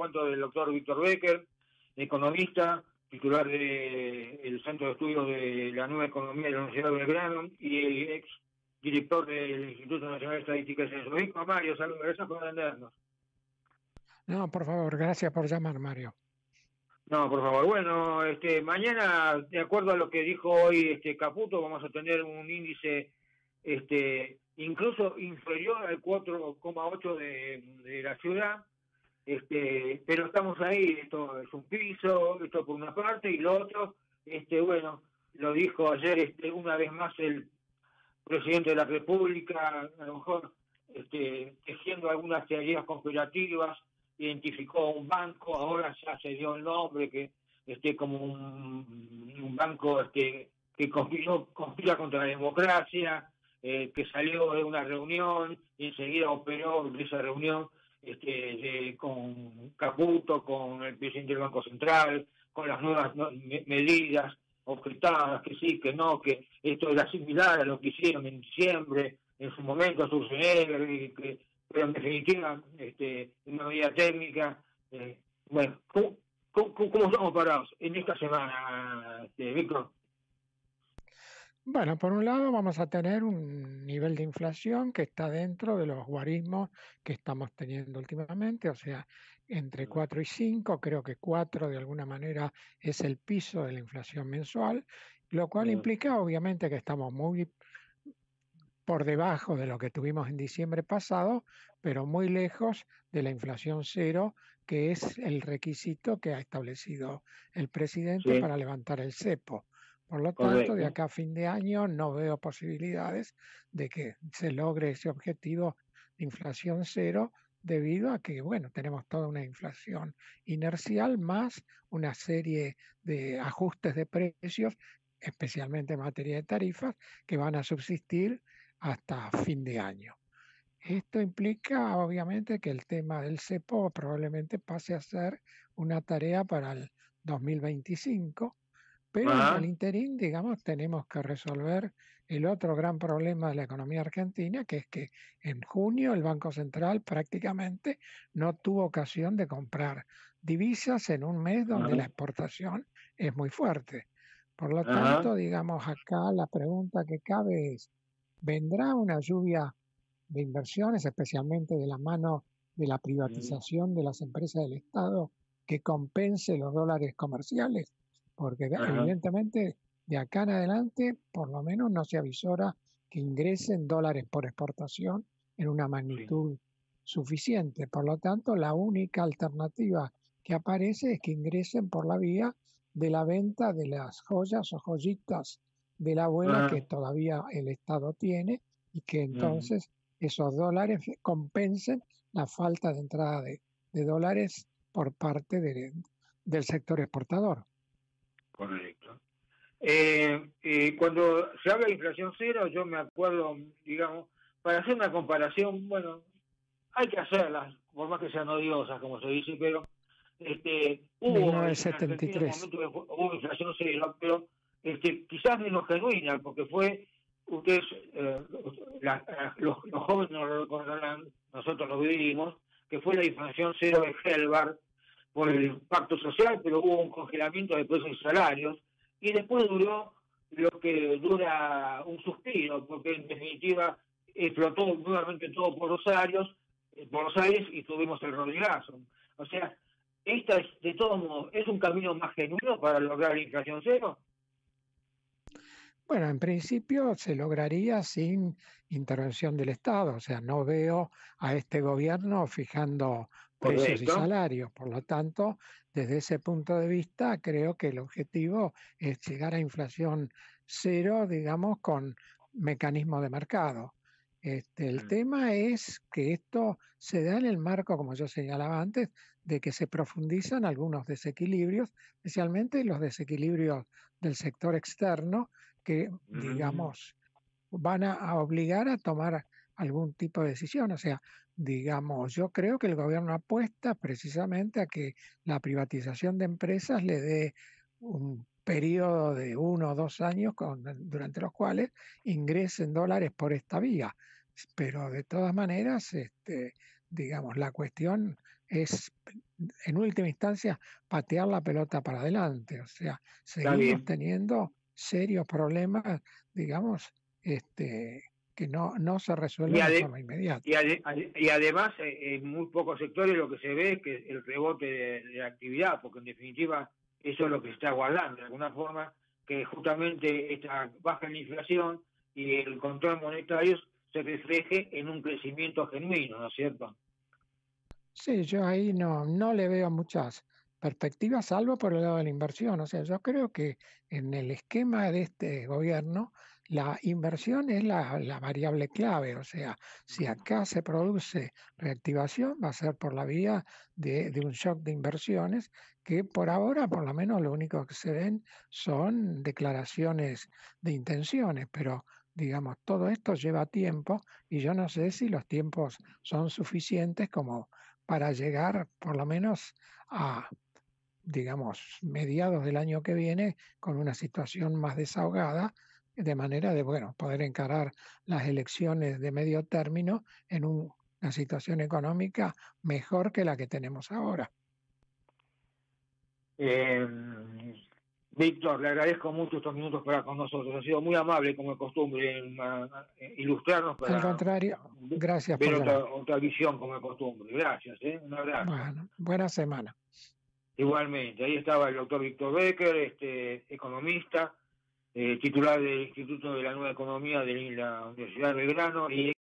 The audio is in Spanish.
cuento del doctor Víctor Becker, economista, titular del Centro de Estudios de la Nueva Economía de la Universidad de Belgrano y ex director del Instituto Nacional de Estadística y Censo. Mario, saludos, gracias por atendernos. No, por favor, gracias por llamar, Mario. No, por favor. Bueno, este, mañana, de acuerdo a lo que dijo hoy este Caputo, vamos a tener un índice este, incluso inferior al 4,8 de, de la ciudad, este, pero estamos ahí, esto es un piso, esto por una parte, y lo otro, este, bueno, lo dijo ayer este, una vez más el presidente de la República, a lo mejor este, tejiendo algunas teorías conspirativas, identificó un banco, ahora ya se dio el nombre, que este, como un, banco este, que conspira contra la democracia, eh, que salió de una reunión y enseguida operó de esa reunión este, con Caputo, con el presidente del Banco Central, con las nuevas medidas objetadas, que sí, que no, que esto era similar a lo que hicieron en diciembre, en su momento Schwarzenegger, que, pero en definitiva, este, una medida técnica. Eh, bueno, ¿cómo, cómo, estamos parados en esta semana, este, Víctor? Bueno, por un lado vamos a tener un nivel de inflación que está dentro de los guarismos que estamos teniendo últimamente, o sea, entre 4 y 5, creo que 4 de alguna manera es el piso de la inflación mensual, lo cual implica obviamente que estamos muy por debajo de lo que tuvimos en diciembre pasado, pero muy lejos de la inflación cero, que es el requisito que ha establecido el presidente para levantar el cepo. Por lo tanto, de acá a fin de año no veo posibilidades de que se logre ese objetivo de inflación cero debido a que, bueno, tenemos toda una inflación inercial más una serie de ajustes de precios, especialmente en materia de tarifas, que van a subsistir hasta fin de año. Esto implica, obviamente, que el tema del CEPO probablemente pase a ser una tarea para el 2025 pero en el interín, digamos, tenemos que resolver el otro gran problema de la economía argentina, que es que en junio el Banco Central prácticamente no tuvo ocasión de comprar divisas en un mes donde la exportación es muy fuerte. Por lo tanto, digamos, acá la pregunta que cabe es, ¿vendrá una lluvia de inversiones, especialmente de la mano de la privatización de las empresas del Estado, que compense los dólares comerciales? Porque evidentemente de acá en adelante por lo menos no se avisora que ingresen dólares por exportación en una magnitud suficiente. Por lo tanto, la única alternativa que aparece es que ingresen por la vía de la venta de las joyas o joyitas de la abuela que todavía el Estado tiene y que entonces esos dólares compensen la falta de entrada de, dólares por parte del sector exportador. Correcto. Eh, eh, cuando se habla de inflación cero, yo me acuerdo, digamos, para hacer una comparación, bueno, hay que hacerlas, por más que sean odiosas, como se dice, pero este, hubo, hubo inflación cero, pero este, quizás menos genuina, porque fue, ustedes, eh, los, jóvenes nos lo recordarán, nosotros lo vivimos, que fue la inflación cero de Helbart, por el pacto social, pero hubo un congelamiento de precios y salarios, y después duró lo que dura un suspiro, porque en definitiva explotó nuevamente todo por los años, eh, por los aires y tuvimos el rodillazo. O sea, esta es, de todos modos, ¿es un camino más genuino para lograr la inflación cero? Bueno, en principio se lograría sin intervención del Estado, o sea, no veo a este gobierno fijando precios y salarios. Por lo tanto, desde ese punto de vista, creo que el objetivo es llegar a inflación cero, digamos, con mecanismo de mercado. Este, el mm. tema es que esto se da en el marco, como yo señalaba antes, de que se profundizan algunos desequilibrios, especialmente los desequilibrios del sector externo, que, mm. digamos, van a obligar a tomar algún tipo de decisión. O sea, digamos, yo creo que el gobierno apuesta precisamente a que la privatización de empresas le dé un periodo de uno o dos años durante los cuales ingresen dólares por esta vía. Pero de todas maneras, este, digamos, la cuestión es en última instancia patear la pelota para adelante. O sea, seguimos teniendo serios problemas, digamos, este, que no, no se resuelven de forma inmediata. Y, además, eh, en muy pocos sectores lo que se ve es que el rebote de, de, actividad, porque en definitiva eso es lo que se está guardando, de alguna forma, que justamente esta baja en la inflación y el control monetario se refleje en un crecimiento genuino, ¿no es cierto? Sí, yo ahí no, no le veo muchas perspectivas, salvo por el lado de la inversión. O sea, yo creo que en el esquema de este gobierno, la inversión es la, variable clave. O sea, si acá se produce reactivación, va a ser por la vía de, de un shock de inversiones, que por ahora, por lo menos, lo único que se ven son declaraciones de intenciones, pero digamos, todo esto lleva tiempo y yo no sé si los tiempos son suficientes como para llegar por lo menos a, digamos, mediados del año que viene con una situación más desahogada, de manera de, bueno, poder encarar las elecciones de medio término en una situación económica mejor que la que tenemos ahora. Eh, Víctor, le agradezco mucho estos minutos para con nosotros. Ha sido muy amable, como de costumbre, en, ilustrarnos. Para Al contrario, gracias ver por otra, otra, visión, como de costumbre. Gracias, ¿eh? un abrazo. Bueno, buena semana. Igualmente, ahí estaba el doctor Víctor Becker, este, economista, eh, titular del Instituto de la Nueva Economía de la Universidad de Belgrano y